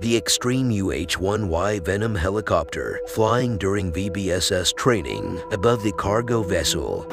The Extreme UH-1Y Venom helicopter flying during VBSS training above the cargo vessel.